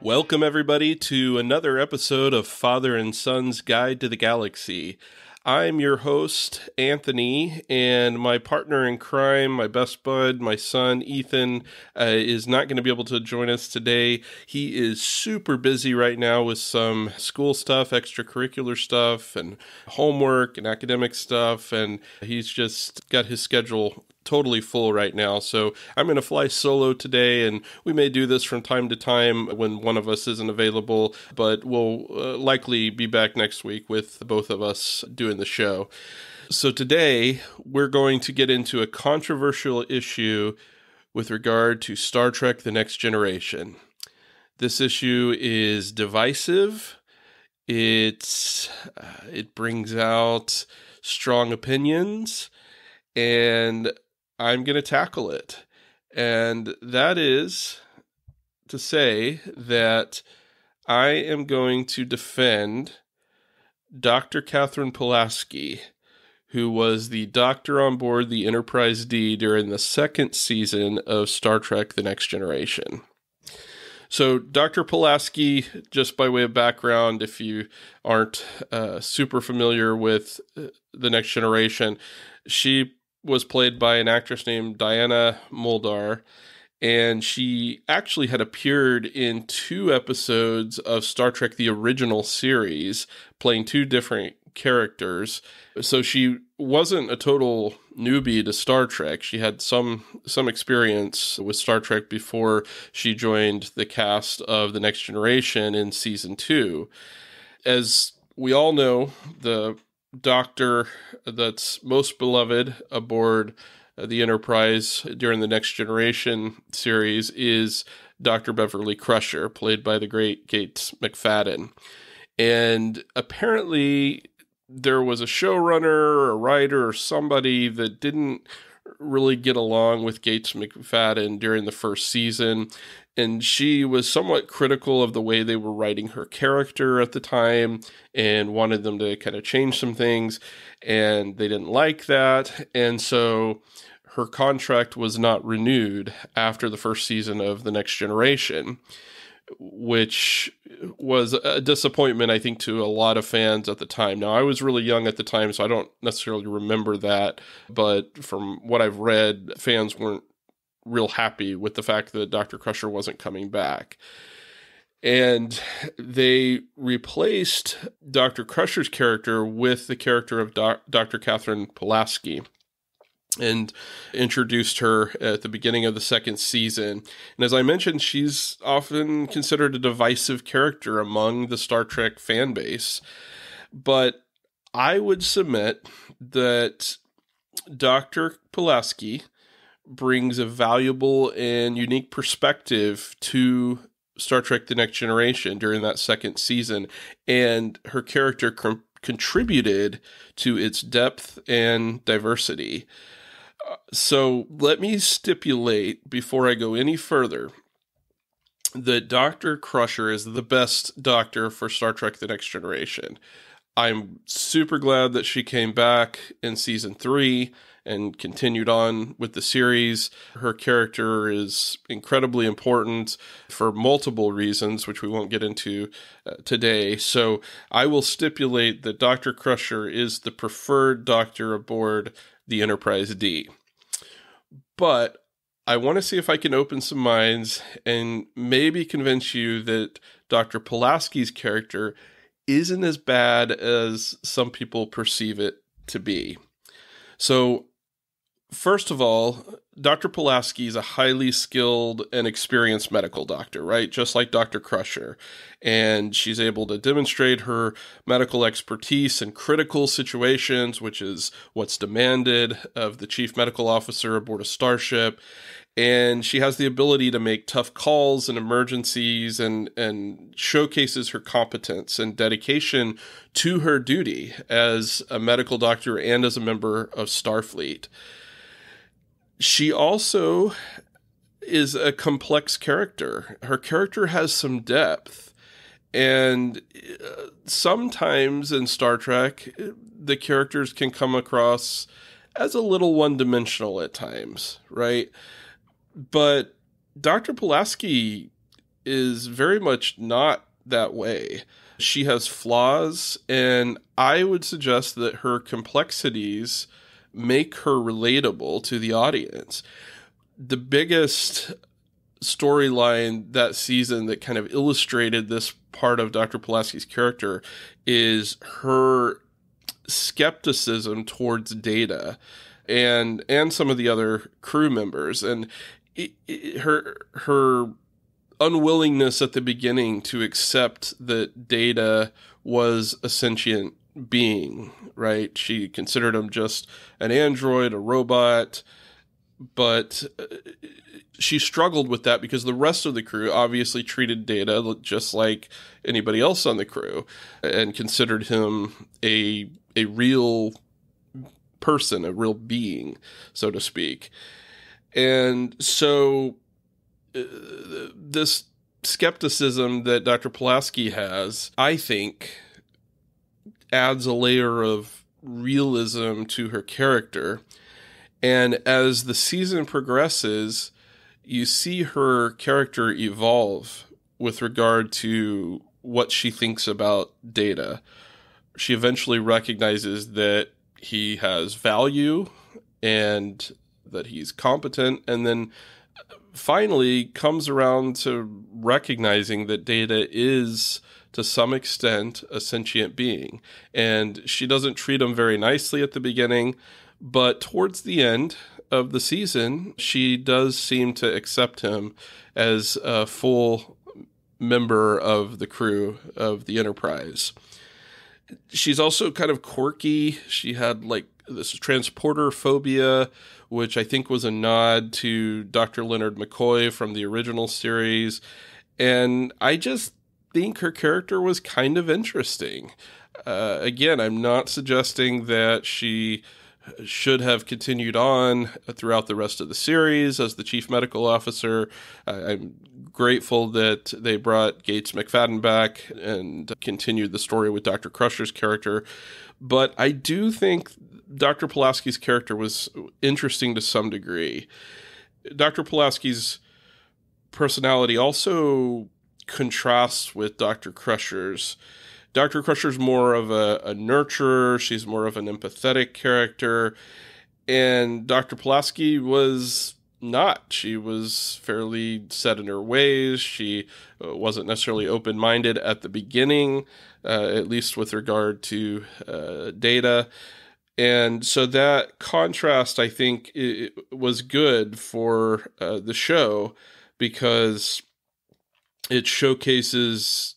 Welcome, everybody, to another episode of Father and Son's Guide to the Galaxy. I'm your host, Anthony, and my partner in crime, my best bud, my son, Ethan, uh, is not going to be able to join us today. He is super busy right now with some school stuff, extracurricular stuff, and homework and academic stuff, and he's just got his schedule totally full right now. So I'm going to fly solo today, and we may do this from time to time when one of us isn't available, but we'll uh, likely be back next week with both of us doing the show. So today we're going to get into a controversial issue with regard to Star Trek The Next Generation. This issue is divisive. It's uh, it brings out strong opinions and I'm going to tackle it. And that is to say that I am going to defend Dr. Katherine Pulaski, who was the doctor on board the Enterprise D during the second season of Star Trek The Next Generation. So, Dr. Pulaski, just by way of background, if you aren't uh, super familiar with uh, The Next Generation, she was played by an actress named Diana Muldaur, and she actually had appeared in two episodes of Star Trek the original series, playing two different characters. So she wasn't a total newbie to Star Trek. She had some some experience with Star Trek before she joined the cast of The Next Generation in season 2. As we all know, the doctor that's most beloved aboard uh, the Enterprise during the Next Generation series is Dr. Beverly Crusher, played by the great Gates McFadden. And apparently, there was a showrunner, a writer, or somebody that didn't really get along with Gates McFadden during the first season and she was somewhat critical of the way they were writing her character at the time and wanted them to kind of change some things and they didn't like that and so her contract was not renewed after the first season of the next generation which was a disappointment i think to a lot of fans at the time. Now i was really young at the time so i don't necessarily remember that but from what i've read fans weren't real happy with the fact that Dr. Crusher wasn't coming back. And they replaced Dr. Crusher's character with the character of doc- Dr. Katherine Pulaski and introduced her at the beginning of the second season. And as I mentioned, she's often considered a divisive character among the Star Trek fan base. But I would submit that Dr. Pulaski brings a valuable and unique perspective to Star Trek The Next Generation during that second season. And her character com- contributed to its depth and diversity. Uh, so let me stipulate before I go any further that Dr. Crusher is the best doctor for Star Trek The Next Generation. I'm super glad that she came back in season three and continued on with the series. Her character is incredibly important for multiple reasons, which we won't get into uh, today. So I will stipulate that Dr. Crusher is the preferred doctor aboard the Enterprise D. But I want to see if I can open some minds and maybe convince you that Dr. Pulaski's character isn't as bad as some people perceive it to be. So first of all, Dr. Pulaski is a highly skilled and experienced medical doctor, right? Just like Dr. Crusher. And she's able to demonstrate her medical expertise in critical situations, which is what's demanded of the chief medical officer aboard a starship. And she has the ability to make tough calls in emergencies and, and showcases her competence and dedication to her duty as a medical doctor and as a member of Starfleet she also is a complex character. Her character has some depth. And uh, sometimes in Star Trek, the characters can come across as a little one dimensional at times, right? But Dr. Pulaski is very much not that way. She has flaws, and I would suggest that her complexities make her relatable to the audience. The biggest storyline that season that kind of illustrated this part of Dr. Pulaski's character is her skepticism towards data and and some of the other crew members and it, it, her her unwillingness at the beginning to accept that data was a sentient being right she considered him just an android a robot but uh, she struggled with that because the rest of the crew obviously treated data just like anybody else on the crew and considered him a a real person, a real being, so to speak. And so uh, this skepticism that Dr. Pulaski has, I think, adds a layer of realism to her character. And as the season progresses, you see her character evolve with regard to what she thinks about data she eventually recognizes that he has value and that he's competent and then finally comes around to recognizing that data is to some extent a sentient being and she doesn't treat him very nicely at the beginning but towards the end of the season she does seem to accept him as a full member of the crew of the enterprise she's also kind of quirky. She had like this transporter phobia, which I think was a nod to Dr. Leonard McCoy from the original series. And I just think her character was kind of interesting. Uh, again, I'm not suggesting that she should have continued on throughout the rest of the series as the chief medical officer. I'm grateful that they brought Gates McFadden back and continued the story with Dr. Crusher's character. But I do think Dr. Pulaski's character was interesting to some degree. Dr. Pulaski's personality also contrasts with Dr. Crusher's. Dr. Crusher's more of a, a nurturer, she's more of an empathetic character. And Dr. Pulaski was not. She was fairly set in her ways. She uh, wasn't necessarily open minded at the beginning, uh, at least with regard to uh, data. And so that contrast, I think, was good for uh, the show because it showcases,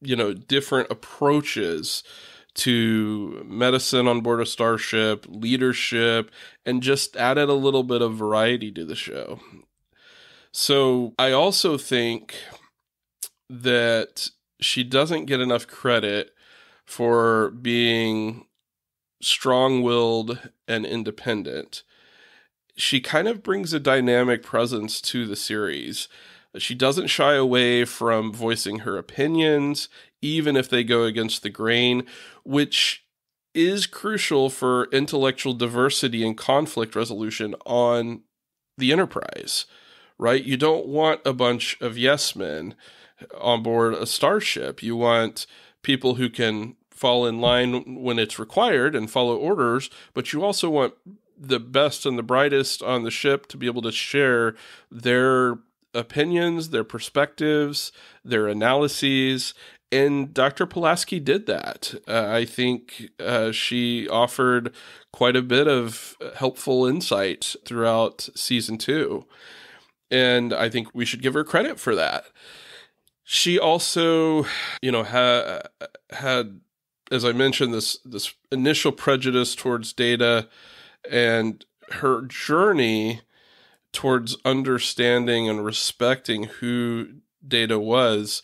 you know, different approaches to medicine on board a starship, leadership, and just added a little bit of variety to the show. So I also think that she doesn't get enough credit for being strong willed and independent. She kind of brings a dynamic presence to the series. She doesn't shy away from voicing her opinions, even if they go against the grain, which is crucial for intellectual diversity and conflict resolution on the Enterprise, right? You don't want a bunch of yes men on board a starship. You want people who can fall in line when it's required and follow orders, but you also want the best and the brightest on the ship to be able to share their opinions, their perspectives, their analyses. And Dr. Pulaski did that. Uh, I think uh, she offered quite a bit of helpful insight throughout season two. And I think we should give her credit for that. She also, you know, ha- had, as I mentioned, this this initial prejudice towards data, and her journey towards understanding and respecting who data was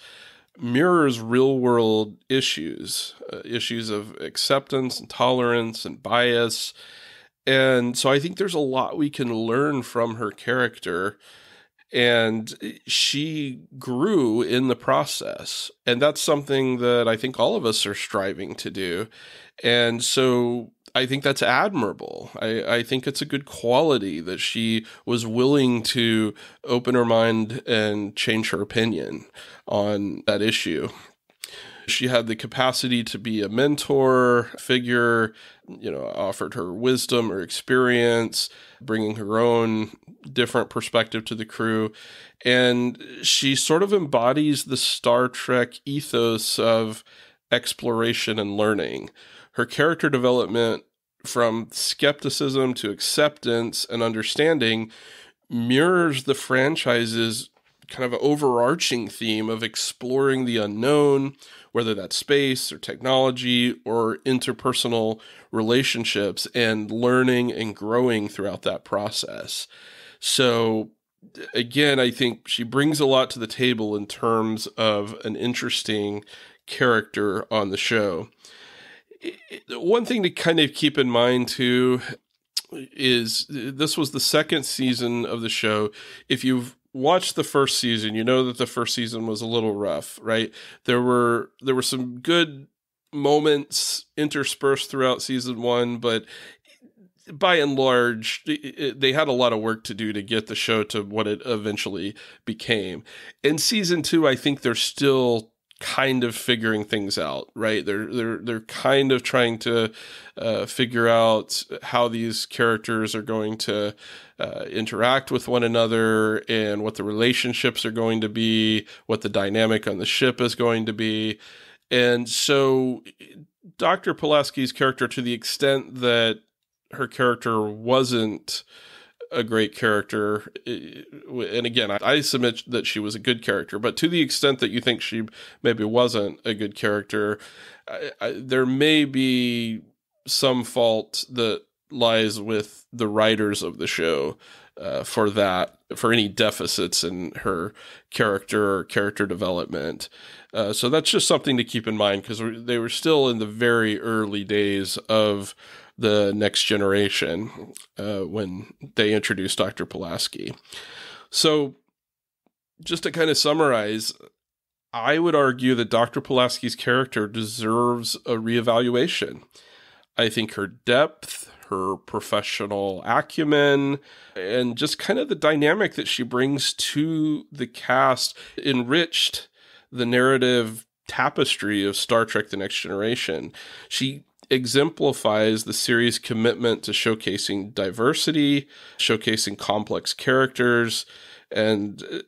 mirrors real world issues, uh, issues of acceptance and tolerance and bias. And so I think there's a lot we can learn from her character. and she grew in the process. And that's something that I think all of us are striving to do. And so I think that's admirable. I, I think it's a good quality that she was willing to open her mind and change her opinion on that issue. She had the capacity to be a mentor figure, you know, offered her wisdom or experience, bringing her own different perspective to the crew. And she sort of embodies the Star Trek ethos of exploration and learning. Her character development from skepticism to acceptance and understanding mirrors the franchise's kind of overarching theme of exploring the unknown, whether that's space or technology or interpersonal relationships, and learning and growing throughout that process. So, again, I think she brings a lot to the table in terms of an interesting character on the show. One thing to kind of keep in mind too is this was the second season of the show. If you've watched the first season, you know that the first season was a little rough, right? There were there were some good moments interspersed throughout season 1, but by and large, they had a lot of work to do to get the show to what it eventually became. In season two, I think they're still kind of figuring things out, right? They're they're they're kind of trying to uh, figure out how these characters are going to uh, interact with one another and what the relationships are going to be, what the dynamic on the ship is going to be, and so Dr. Pulaski's character, to the extent that her character wasn't a great character. And again, I submit that she was a good character, but to the extent that you think she maybe wasn't a good character, I, I, there may be some fault that lies with the writers of the show uh, for that, for any deficits in her character or character development. Uh, so that's just something to keep in mind because they were still in the very early days of the next generation uh, when they introduced Dr. Pulaski. So, just to kind of summarize, I would argue that Dr. Pulaski's character deserves a reevaluation. I think her depth, her professional acumen, and just kind of the dynamic that she brings to the cast enriched the narrative tapestry of Star Trek The Next Generation. She exemplifies the series' commitment to showcasing diversity, showcasing complex characters, and uh,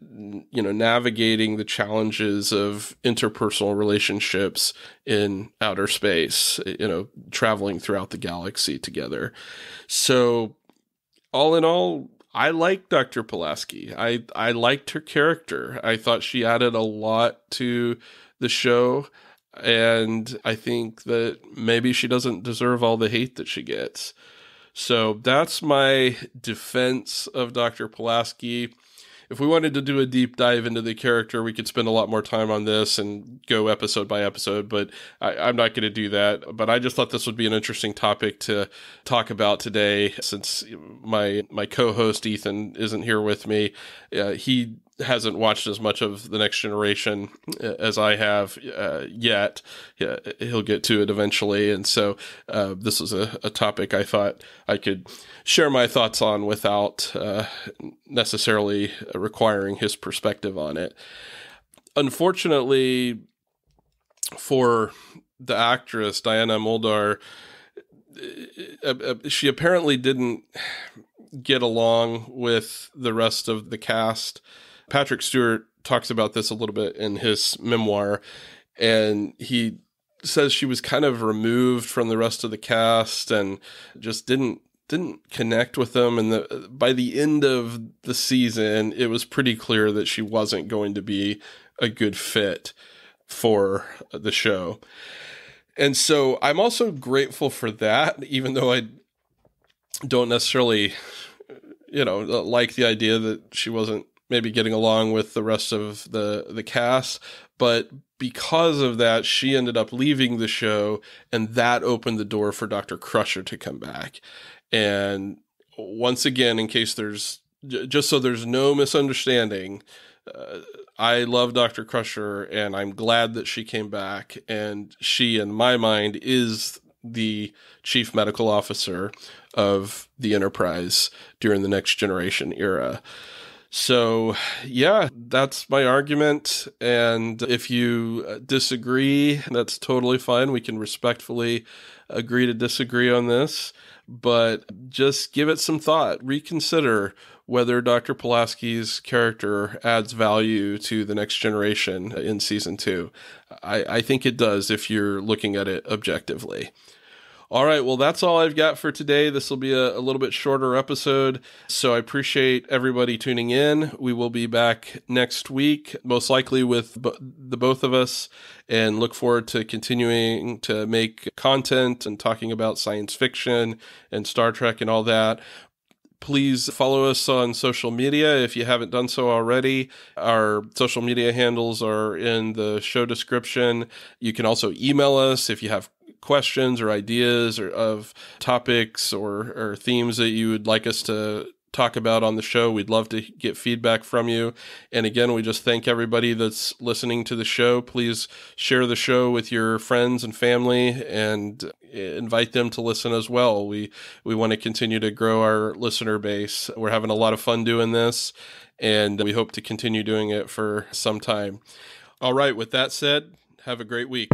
you know navigating the challenges of interpersonal relationships in outer space you know traveling throughout the galaxy together so all in all I liked Dr. Pulaski. I I liked her character. I thought she added a lot to the show and I think that maybe she doesn't deserve all the hate that she gets. So that's my defense of Dr. Pulaski if we wanted to do a deep dive into the character, we could spend a lot more time on this and go episode by episode, but I, am not going to do that. But I just thought this would be an interesting topic to talk about today since my my co-host Ethan isn't here with me. Uh, he hasn't watched as much of the next generation uh, as I have uh, yet. Yeah, he'll get to it eventually, and so uh, this was a, a, topic I thought I could share my thoughts on without uh, necessarily requiring his perspective on it. Unfortunately, for the actress Diana Muldaur, uh, she apparently didn't get along with the rest of the cast Patrick Stewart talks about this a little bit in his memoir, and he says she was kind of removed from the rest of the cast and just didn't didn't connect with them. And the, by the end of the season it was pretty clear that she wasn't going to be a good fit for the show. And so i'm also grateful for that even though i don't necessarily you know like the idea that she wasn't maybe getting along with the rest of the the cast but because of that she ended up leaving the show and that opened the door for Dr. Crusher to come back and once again in case there's just so there's no misunderstanding, uh, I love Dr. Crusher and I'm glad that she came back. And she, in my mind, is the chief medical officer of the Enterprise during the Next Generation era. So, yeah, that's my argument. And if you uh, disagree, that's totally fine. We can respectfully agree to disagree on this, but just give it some thought. Reconsider whether Dr. Pulaski's character adds value to the next generation in season two. I, I think it does if you're looking at it objectively. All right, well, that's all I've got for today. This will be a, a, little bit shorter episode. So I appreciate everybody tuning in. We will be back next week, most likely with b- the both of us, and look forward to continuing to make content and talking about science fiction and Star Trek and all that. Please follow us on social media if you haven't done so already. Our social media handles are in the show description. You can also email us if you have questions or ideas or of topics or, or themes that you would like us to talk about on the show. We'd love to get feedback from you. And again, we just thank everybody that's listening to the show. Please share the show with your friends and family and eh, invite them to listen as well. We we want to continue to grow our listener base. We're having a lot of fun doing this and we hope to continue doing it for some time. All right, with that said, have a great week.